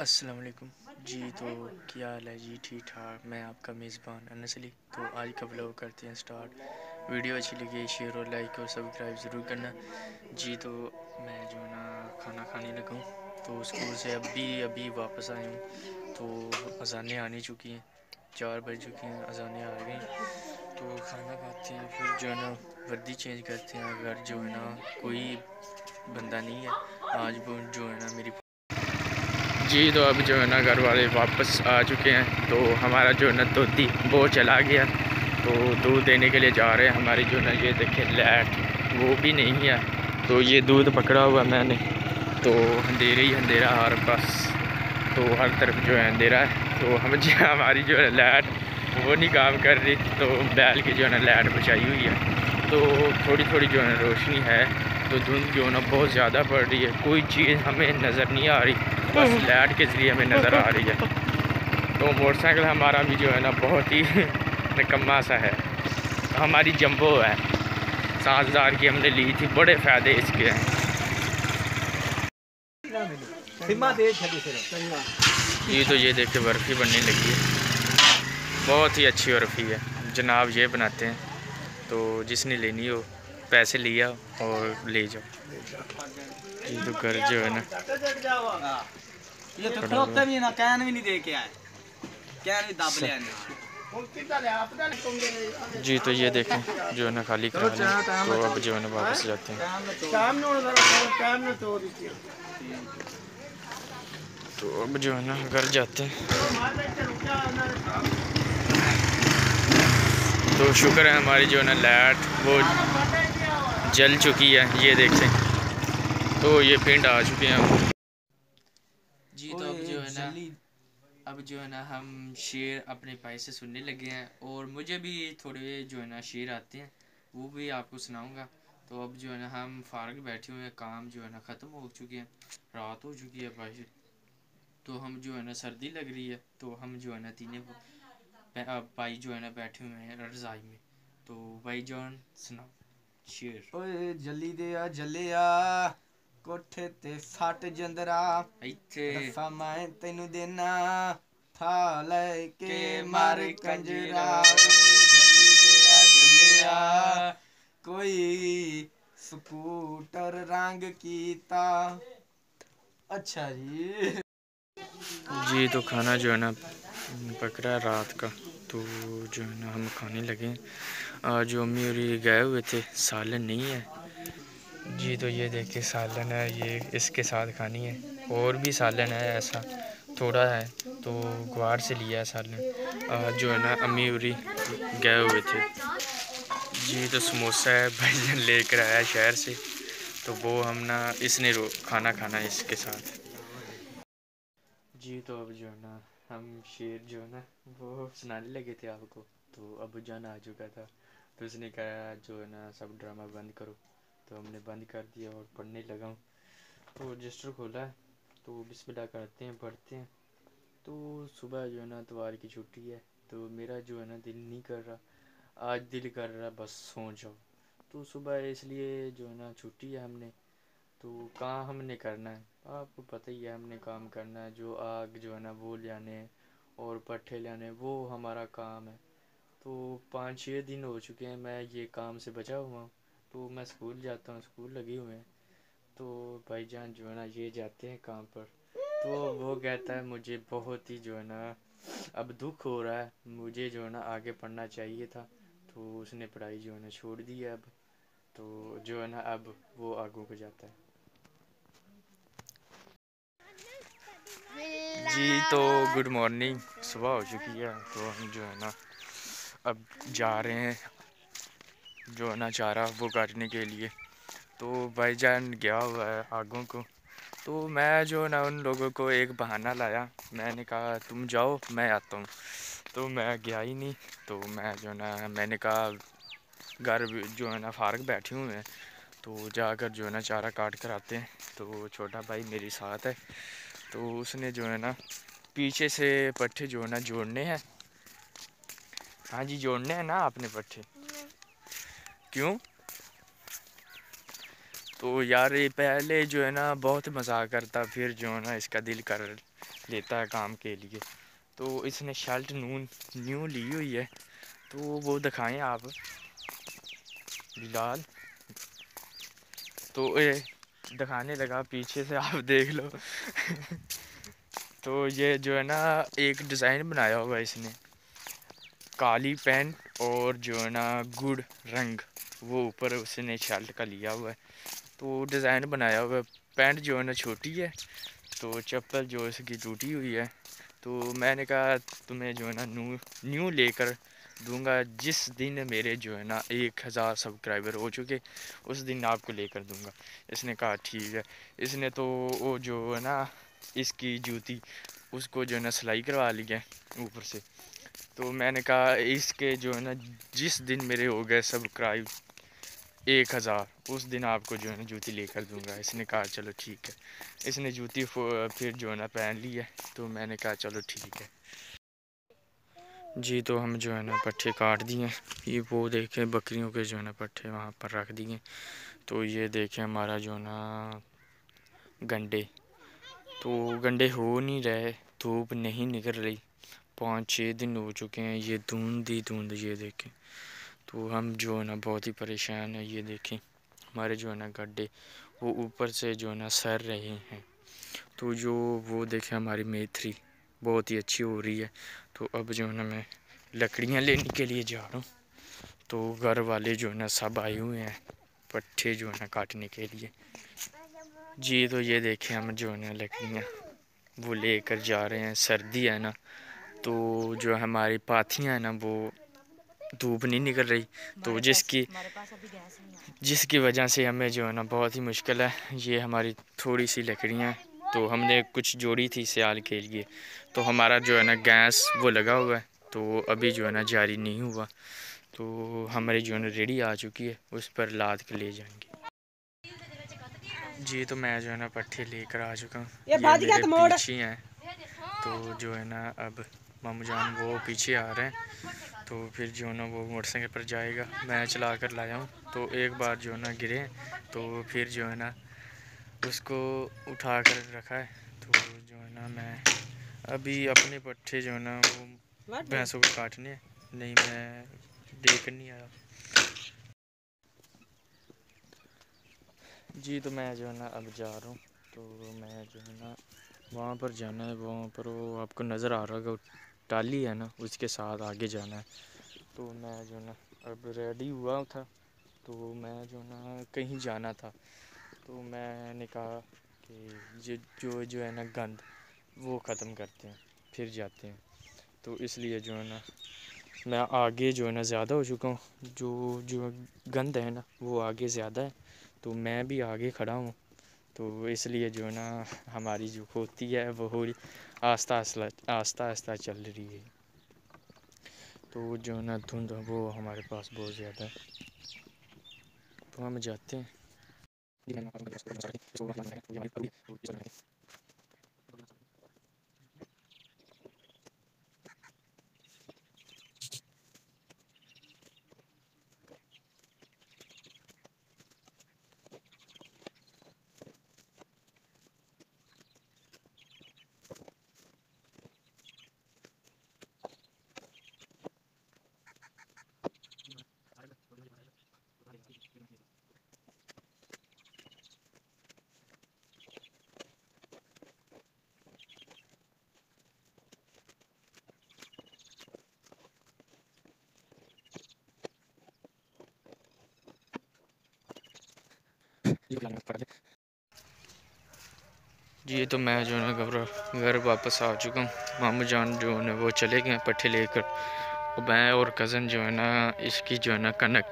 अस्सलाम वालेकुम जी तो क्या हाल है? जी, ठीक ठाक। मैं आपका मेज़बान अनसली तो आज का ब्लॉग करते हैं स्टार्ट। वीडियो अच्छी लगी, शेयर और लाइक और सब्सक्राइब ज़रूर करना। जी तो मैं जो है ना, खाना खाने लगा हूँ। तो स्कूल से अभी अभी वापस आया हूँ। तो अजानें आने चुकी हैं। चार बज चुकी हैं, अजानें आ गई। तो खाना खाते हैं, फिर जो है ना, वर्दी चेंज करते हैं। अगर जो है ना, कोई बंदा नहीं है, आज वो जो है ना, मेरी जी तो अब जो है ना घर वाले वापस आ चुके हैं। तो हमारा जो है ना तोती वो चला गया। तो दूध देने के लिए जा रहे हैं। हमारी जो ना, ये देखें लैट वो भी नहीं है। तो ये दूध पकड़ा हुआ मैंने। तो अंधेरे ही अंधेरा हर पास तो हर तरफ़ जो है अंधेरा है। तो हम जो हमारी जो है लैट वो नहीं काम कर रही। तो बैल की जो है ना, लाइट बचाई हुई है। तो थोड़ी थोड़ी जो है रोशनी है। तो धुंध जो है ना, बहुत ज़्यादा पड़ रही है। कोई चीज़ हमें नज़र नहीं आ रही। बस लाइट के ज़रिए हमें नज़र आ रही है। तो मोटरसाइकिल हमारा भी जो है ना बहुत ही निकम्मा सा है। तो हमारी जंबो है। सात हज़ार की हमने ली थी बड़े फ़ायदे इसके हैं। ये तो ये देख के बर्फ़ी बनने लगी है। बहुत ही अच्छी बर्फ़ी है। जनाब ये बनाते हैं। तो जिसने लेनी हो पैसे लिया और ले जाओ। ये तो घर जो है ना। ये तो भी ना कैन भी नहीं दे के आए। कैन भी दाब ले जी तो ये देखें जो है ना खाली करा तो अब जो है ना वापस जाते हैं। तो अब जो है ना घर जाते हैं। तो शुक्र है हमारी जो है ना लाइट वो जल चुकी है, ये देखें तो ये पिंड आ चुके हैं जी तो अब जो है ना, अब जो है ना, हम शेर अपने भाई से सुनने लगे हैं, और मुझे भी थोड़े जो है ना, शेर आते हैं, वो भी आपको सुनाऊँगा। तो अब जो है ना, हम फारग बैठे हुए हैं, काम जो है ना, ख़त्म हो चुके हैं, रात हो चुकी है भाई। तो हम जो है ना, सर्दी लग रही है तो हम जो है ना, तीनों भाई जो है ना, बैठे हुए हैं, रजाई में। तो भाई जॉन, सुनाओ। शेर ओए जल्दी दे आ जल्ले आ ਕੋਠੇ ਤੇ ਸੱਟ ਜੰਦਰਾ ਇੱਥੇ ਰਫਾ ਮੈਂ ਤੈਨੂੰ ਦੇਣਾ ਥਾ ਲੈ ਕੇ ਮਰ ਕੰਜਰਾ ਜੱਲੀ ਦੇ ਆ ਜੱਲਿਆ ਕੋਈ स्कूटर रंग कीता अच्छा जी जी तो खाना जो है ना पक रहा है रात का तो जो है ना हम खाने लगे आज जो अम्मी और ये गए हुए थे सालन नहीं है? जी तो ये देखिए सालन है ये इसके साथ खानी है। और भी सालन है ऐसा थोड़ा है तो ग्वार से लिया है सालन। जो है ना अम्मी उरी गए हुए थे। जी तो समोसा है भाई लेकर आया शहर से। तो वो हम ना इसने रो खाना खाना है इसके साथ। जी तो अब जो है ना हम शेर जो है ना वो सुनाने लगे थे आपको। तो अब जाना आ चुका था। तो उसने कहा, जो है ना, सब ड्रामा बंद करो। तो हमने बंद कर दिया और पढ़ने लगा हूँ। तो रजिस्टर खोला तो बिस्मिल्लाह करते हैं, पढ़ते हैं। तो सुबह जो है ना तवार की छुट्टी है तो मेरा जो है ना, दिल नहीं कर रहा। आज दिल कर रहा, बस सो जाओ। तो सुबह इसलिए जो है ना, छुट्टी है हमने। तो कहाँ हमने करना है? आपको पता ही है, हमने काम करना है। जो आग जो है ना, वो लाने और पट्टे लाने वो हमारा काम है। तो पाँच छः दिन हो चुके हैं मैं ये काम से बचा हुआ हूँ। तो मैं स्कूल जाता हूँ, स्कूल लगे हुए हैं। तो भाईजान जो है ना, ये जाते हैं काम पर। तो वो कहता है, मुझे बहुत ही जो है ना, अब दुख हो रहा है। मुझे जो है ना, आगे पढ़ना चाहिए था। तो उसने पढ़ाई जो है ना, छोड़ दी है अब। तो जो है ना, अब वो आगू को जाता है। जी तो गुड मॉर्निंग। सुबह हो चुकी है तो हम जो है ना अब जा रहे हैं, जो ना चारा वो काटने के लिए। तो भाईजान गया हुआ है आगों को। तो मैं जो ना उन लोगों को एक बहाना लाया। मैंने कहा, तुम जाओ, मैं आता हूँ। तो मैं गया ही नहीं। तो मैं जो ना, मैंने कहा, घर जो है ना, फारग बैठे हैं। तो जाकर जो है ना, चारा काट कर आते हैं। तो छोटा भाई मेरे साथ है। तो उसने जो है ना, पीछे से पट्टे जो है ना, जोड़ने हैं। हाँ जी, जोड़ने हैं ना आपने पट्टे? क्यों? तो यार ये पहले जो है ना, बहुत मज़ाक करता, फिर जो है ना इसका दिल कर लेता है काम के लिए। तो इसने शर्ट नू न्यू ली हुई है तो वो दिखाएँ आप। बिलाल। तो ये दिखाने लगा, पीछे से आप देख लो। तो ये जो है ना, एक डिज़ाइन बनाया हुआ इसने। काली पैंट और जो है ना गुड़ रंग, वो ऊपर उसने शर्ट का लिया हुआ है। तो डिज़ाइन बनाया हुआ है। पैंट जो है ना छोटी है तो चप्पल जो इसकी टूटी हुई है। तो मैंने कहा, तुम्हें जो है ना न्यू न्यू लेकर दूँगा। जिस दिन मेरे जो है ना एक हज़ार सब्सक्राइबर हो चुके, उस दिन आपको लेकर दूँगा। इसने कहा, ठीक है। इसने तो वो जो है ना, इसकी जूती, उसको जो है ना सिलाई करवा ली है ऊपर से। तो मैंने कहा, इसके जो है ना, जिस दिन मेरे हो गए सब्सक्राइब एक हज़ार, उस दिन आपको जो है ना, जूती लेकर दूँगा। इसने कहा, चलो ठीक है। इसने जूती फिर जो है ना, पहन ली है तो मैंने कहा, चलो ठीक है। जी तो हम जो है ना पट्ठे काट दिए। ये वो देखें, बकरियों के जो है ना पट्ठे वहाँ पर रख दिए। तो ये देखें, हमारा जो है ना, गंडे। तो गंडे हो नहीं रहे, धूप नहीं निकल रही। पाँच छः दिन हो चुके हैं, ये धुंध ही धुंध, ये देखें। तो हम जो है ना, बहुत ही परेशान है, ये देखें। हमारे जो है ना, गड्ढे, वो ऊपर से जो है ना, सर रहे हैं। तो जो, वो देखें हमारी मेथरी बहुत ही अच्छी हो रही है। तो अब जो है ना, मैं लकड़ियाँ लेने के लिए जा रहा हूँ। तो घर वाले जो है ना, सब आए हुए हैं पट्टे जो है ना, काटने के लिए। जी तो ये देखें हम जो है ना, लकड़ियाँ, वो लेकर जा रहे हैं। सर्दी है ना तो जो हमारी पाथियाँ हैं ना वो धूप नहीं निकल रही। तो जिसकी जिसकी वजह से हमें जो है ना बहुत ही मुश्किल है ये हमारी थोड़ी सी लकड़ियाँ तो हमने कुछ जोड़ी थी सियाल के लिए। तो हमारा जो है ना गैस वो लगा हुआ है तो अभी जो है ना जारी नहीं हुआ। तो हमारी जो है ना रेडी आ चुकी है उस पर लाद के ले जाएँगे। जी तो मैं जो है ना पट्टे लेकर आ चुका हूँ। ये, ये मेरे पीछे हैं। तो जो है ना अब मामू जान वो पीछे आ रहे हैं तो फिर जो है ना वो मोटरसाइकिल पर जाएगा। मैं चला कर लाया हूँ तो एक बार जो है ना गिरे तो फिर जो है ना उसको उठा कर रखा है। तो जो है ना मैं अभी अपने पट्टे जो है ना वो भैंसों को काटने नहीं मैं देख नहीं आया। जी तो मैं जो है ना अब जा रहा हूँ तो मैं जो है ना वहाँ पर जाना है वहाँ पर वो आपको नज़र आ रहा होगा टाली है ना, उसके साथ आगे जाना है। तो मैं जो ना, अब रेडी हुआ था तो मैं जो ना कहीं जाना था। तो मैंने कहा कि जो जो जो है ना गंद, वो ख़त्म करते हैं, फिर जाते हैं। तो इसलिए जो है ना, मैं आगे जो है ना ज़्यादा हो चुका हूँ। जो जो गंद है ना, वो आगे ज़्यादा है। तो मैं भी आगे खड़ा हूँ। तो इसलिए जो ना, हमारी जो होती है वो हो आस्ता आस्ता आस्ता आस्ता चल रही है। तो जो ना, धुंध वो हमारे पास बहुत ज़्यादा है। तो हम जाते हैं। जी तो मैं जो है घबरा, घर वापस आ चुका हूँ। मामू जान जो है वो चले गए पट्टे लेकर। और मैं और कज़न जो है ना, इसकी जो है ना कनक,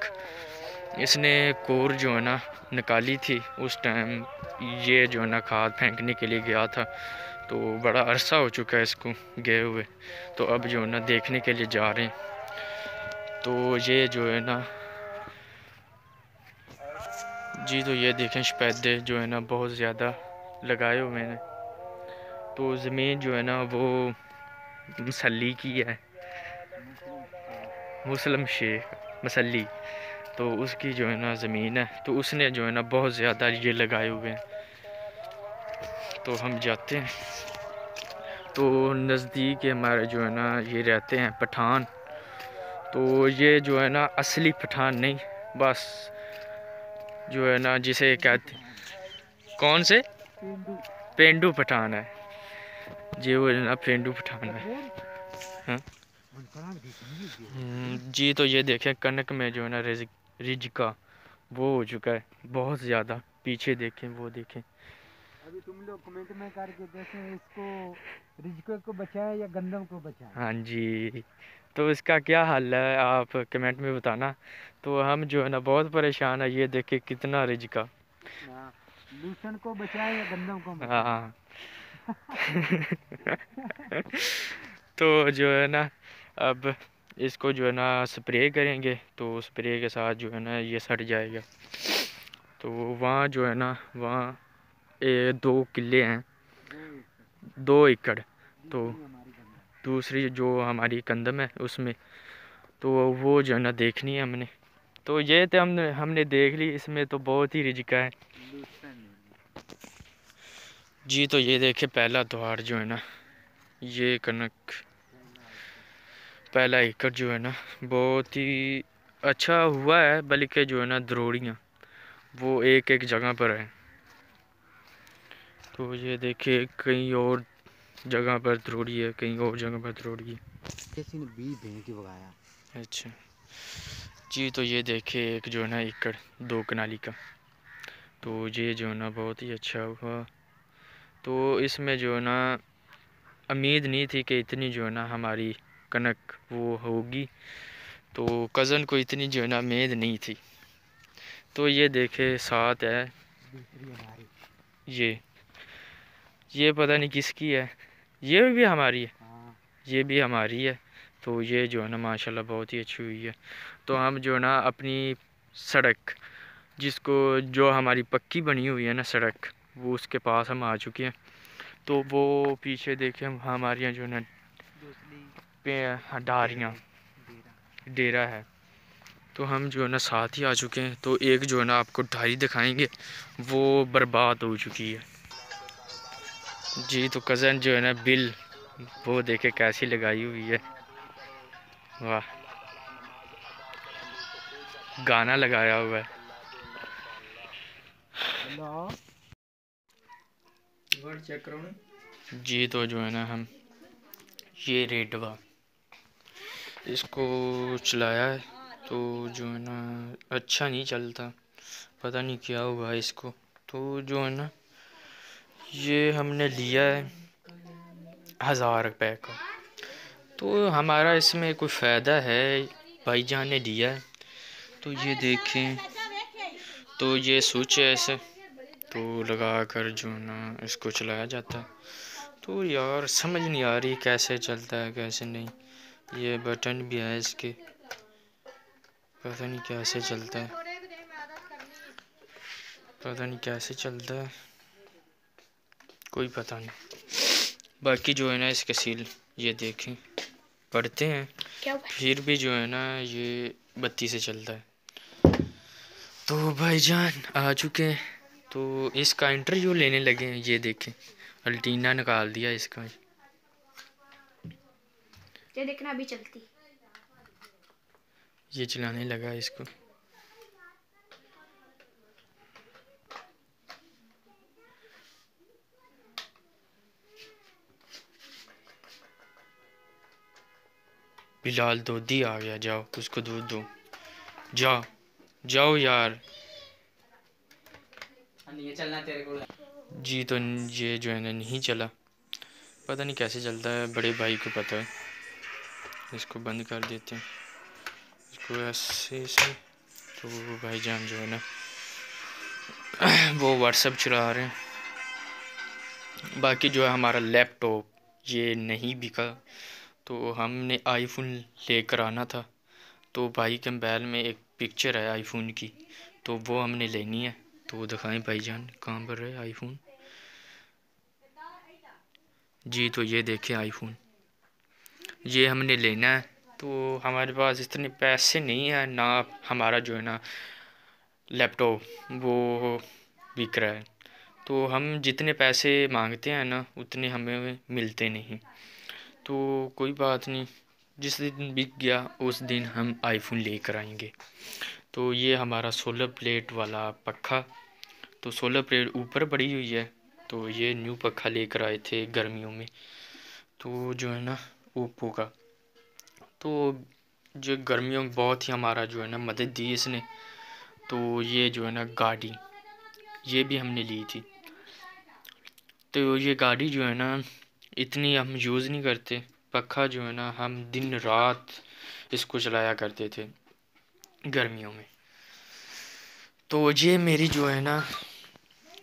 इसने कोर जो है ना निकाली थी। उस टाइम ये जो है ना खाद फेंकने के लिए गया था। तो बड़ा अरसा हो चुका है इसको गए हुए। तो अब जो है ना देखने के लिए जा रहे हैं। तो ये जो है ना जी तो ये देखें सफ़ेदे जो है ना, बहुत ज़्यादा लगाए हुए हैं। तो ज़मीन जो है ना, वो मसली की है। मुस्लिम शेख मसली तो उसकी जो है ना, ज़मीन है। तो उसने जो है ना, बहुत ज़्यादा ये लगाए हुए हैं। तो हम जाते हैं। तो नज़दीक हमारे जो है ना, ये रहते हैं पठान। तो ये जो है ना, असली पठान नहीं, बस जो है ना जिसे कहते कौन से? पेंडू। पठान है। जी वो ना पेंडू पठान है। हाँ? हम्म, जी तो ये देखें कनक में जो है ना रिज रिज का वो हो चुका है। बहुत ज़्यादा पीछे देखें वो देखें। अभी तुम लोग कमेंट में करके देखें इसको रिजको को बचाए या गंदम को बचाए? हाँ जी। तो इसका क्या हल है आप कमेंट में बताना। तो हम जो है ना बहुत परेशान है ये देखे कितना रिज का। हाँ, लूसन को बचाए या गंदम को हाँ। तो जो है ना अब इसको जो है ना स्प्रे करेंगे तो स्प्रे के साथ जो है ना ये सट जाएगा। तो वहाँ जो है ना वहाँ दो किले हैं। दो एकड़। तो दूसरी जो हमारी कंदम है उसमें। तो वो जो है ना देखनी है हमने। तो ये तो हमने हमने देख ली, इसमें तो बहुत ही रिजिका है। जी तो ये देखे, पहला द्वार जो है ना, ये कनक, पहला एकड़ जो है ना, बहुत ही अच्छा हुआ है, बल्कि जो है ना द्रोड़ियाँ वो एक एक जगह पर है। तो ये देखिए कहीं और जगह पर द्रोड़ी है कहीं और जगह पर द्रोड़ी है। किसी ने बीज भेज के बगाया अच्छा। जी तो ये देखिए एक जो है ना एकड़ दो कनाली का। तो ये जो है ना बहुत ही अच्छा हुआ। तो इसमें जो है ना उम्मीद नहीं थी कि इतनी जो है ना हमारी कनक वो होगी। तो कज़न को इतनी जो है ना उम्मीद नहीं थी। तो ये देखे साथ है। ये। ये पता नहीं किसकी है। ये भी हमारी है। हाँ। ये भी हमारी है। तो ये जो है ना माशाल्लाह बहुत ही अच्छी हुई है। तो हम जो है ना अपनी सड़क जिसको जो हमारी पक्की बनी हुई है ना सड़क वो उसके पास हम आ चुके हैं। तो वो पीछे देखे हम हमारे यहाँ जो है ना डारियाँ। डेरा है। तो हम जो है ना साथ ही आ चुके हैं। तो एक जो है ना आपको ढाई दिखाएँगे वो बर्बाद हो चुकी है। जी तो कज़न जो है ना बिल वो देखे कैसी लगाई हुई है। वाह। गाना लगाया हुआ है। चेक करो जी तो जो है ना हम ये रेडवा इसको चलाया है तो जो है ना अच्छा नहीं चलता। पता नहीं क्या हुआ इसको। तो जो है ना ये हमने लिया है हज़ार रुपए का। तो हमारा इसमें कोई फ़ायदा है? भाईजान ने लिया है। तो ये देखें। तो ये स्विच है ऐसे। तो लगा कर जो ना, इसको चलाया जाता। है तो यार, समझ नहीं आ रही कैसे चलता है, कैसे नहीं। ये बटन भी है इसके। पता नहीं कैसे चलता है। पता नहीं कैसे चलता है। कोई पता नहीं। बाकी जो है ना इसके सील ये देखें। पढ़ते हैं। क्या फिर भी जो है ना ये बत्ती से चलता है। तो भाईजान आ चुके हैं। तो इसका इंटरव्यू लेने लगे हैं ये देखें। अल्टीना निकाल दिया इसका। ये देखना अभी चलती। ये चलाने लगा इसको। बिलाल दूधी आ गया जाओ उसको दूध दो। जाओ जाओ यार। ये चलना तेरे को। जी तो ये जो है ना नहीं चला। पता नहीं कैसे चलता है बड़े भाई को पता है। इसको बंद कर देते हैं। इसको ऐसे से तो भाईजान जो है ना वो व्हाट्सअप चला रहे हैं। बाकी जो है हमारा लैपटॉप ये नहीं बिका। तो हमने आईफोन लेकर आना था। तो भाई के मोबाइल में एक पिक्चर है आईफोन की। तो वो हमने लेनी है। तो दिखाएँ भाईजान, कहाँ पर है आईफोन जी तो ये देखें आईफोन ये हमने लेना है। तो हमारे पास इतने पैसे नहीं हैं, ना हमारा जो है ना लैपटॉप वो बिक रहा है। तो हम जितने पैसे मांगते हैं ना, उतने हमें मिलते नहीं। तो कोई बात नहीं। जिस दिन बिक गया, उस दिन हम आईफोन लेकर आएँगे। तो ये हमारा सोलर प्लेट वाला पखा तो सोलर प्लेट ऊपर पड़ी हुई है। तो ये न्यू पखा लेकर आए थे गर्मियों में। तो जो है ना ओप्पो का। तो जो गर्मियों में बहुत ही हमारा जो है ना, मदद दी इसने। तो ये जो है ना, गाड़ी। ये भी हमने ली थी। तो ये गाड़ी जो है ना इतनी हम यूज़ नहीं करते। पखा जो है ना, हम दिन रात इसको चलाया करते थे गर्मियों में। तो ये मेरी जो है ना,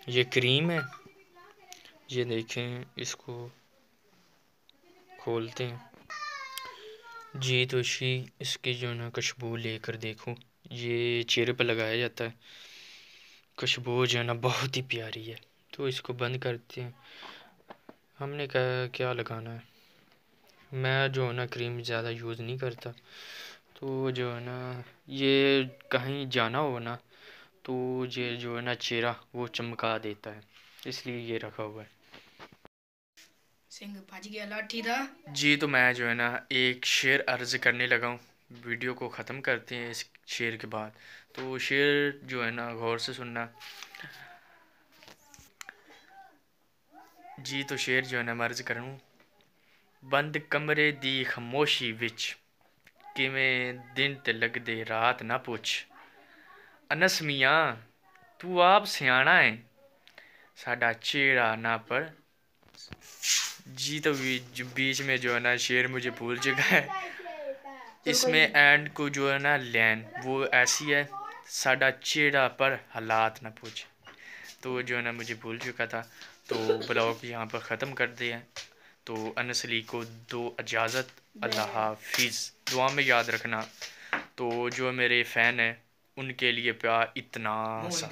ये क्रीम है। ये देखें, इसको खोलते हैं। जी तो शी इसकी जो ना खुशबू लेकर देखो, ये चेहरे पर लगाया जाता है। खुशबू जो है ना बहुत ही प्यारी है। तो इसको बंद करते हैं। हमने क्या लगाना है? मैं जो है ना क्रीम ज़्यादा यूज़ नहीं करता। तो जो है ना ये कहीं जाना हो ना तो ये जो है ना चेहरा वो चमका देता है। इसलिए ये रखा हुआ है। सिंह भज गया लाठी था? जी तो मैं जो है ना एक शेर अर्ज़ करने लगा हूँ। वीडियो को ख़त्म करते हैं इस शेर के बाद। तो शेर जो है ना गौर से सुनना। जी तो शेर जो है ना मर्ज करूँ बंद कमरे दी खामोशी विच किवें दिन ते लगदे रात ना पुछ अनस मियाँ तू आप सियाना है साडा चेहरा ना पर जी तो बीच में जो है ना शेर मुझे भूल चुका है इसमें एंड को जो है ना लैन वो ऐसी है साडा चेहरा पर हालात ना पूछ तो जो है ना मुझे भूल चुका था तो ब्लॉग यहाँ पर ख़त्म कर दिया तो अनसली को दो इजाज़त अल्लाह हाफिज़। दुआ में याद रखना। तो जो मेरे फ़ैन हैं उनके लिए प्यार इतना सा।